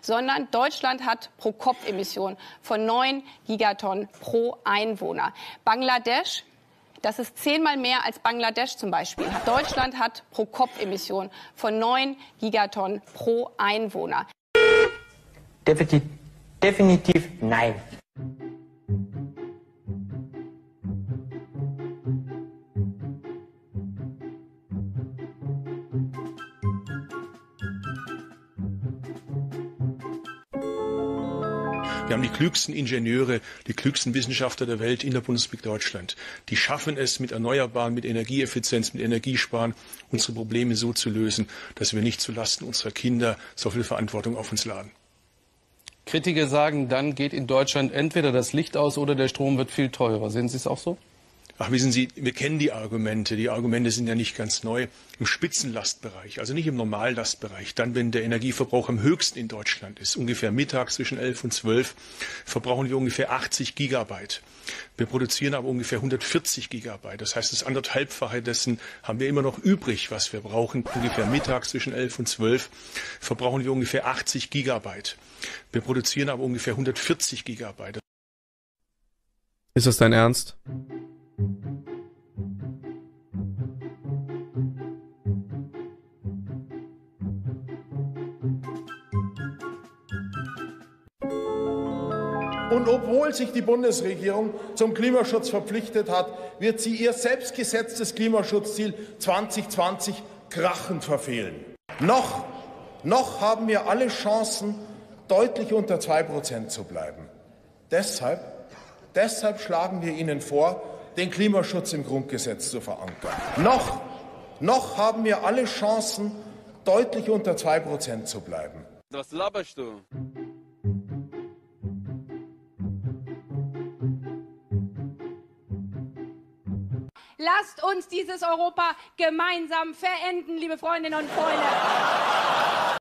sondern Deutschland hat pro Kopf Emissionen von 9 Gigatonnen pro Einwohner. Bangladesch das ist zehnmal mehr als Bangladesch zum Beispiel. Deutschland hat pro Kopf Emissionen von 9 Gigatonnen pro Einwohner. Definitiv, definitiv nein. Wir haben die klügsten Ingenieure, die klügsten Wissenschaftler der Welt in der Bundesrepublik Deutschland. Die schaffen es mit Erneuerbaren, mit Energieeffizienz, mit Energiesparen, unsere Probleme so zu lösen, dass wir nicht zulasten unserer Kinder so viel Verantwortung auf uns laden. Kritiker sagen, dann geht in Deutschland entweder das Licht aus oder der Strom wird viel teurer. Sehen Sie es auch so? Ach, wissen Sie, wir kennen die Argumente. Die Argumente sind ja nicht ganz neu. Im Spitzenlastbereich, also nicht im Normallastbereich, dann, wenn der Energieverbrauch am höchsten in Deutschland ist, ungefähr mittags zwischen 11 und 12, verbrauchen wir ungefähr 80 Gigabyte. Wir produzieren aber ungefähr 140 Gigabyte. Das heißt, das anderthalbfache dessen haben wir immer noch übrig, was wir brauchen. Ungefähr mittags zwischen 11 und 12 verbrauchen wir ungefähr 80 Gigabyte. Wir produzieren aber ungefähr 140 Gigabyte. Ist das dein Ernst? Und obwohl sich die Bundesregierung zum Klimaschutz verpflichtet hat, wird sie ihr selbstgesetztes Klimaschutzziel 2020 krachend verfehlen. Noch, noch haben wir alle Chancen, deutlich unter 2 Prozent zu bleiben. Deshalb, deshalb schlagen wir Ihnen vor, den Klimaschutz im Grundgesetz zu verankern. Noch, noch haben wir alle Chancen, deutlich unter 2 Prozent zu bleiben. Was laberst du? Lasst uns dieses Europa gemeinsam verenden, liebe Freundinnen und Freunde.